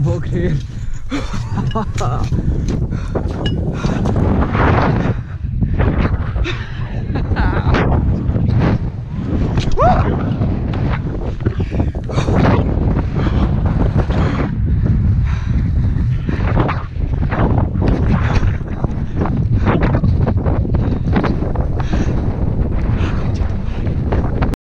Puedo creer.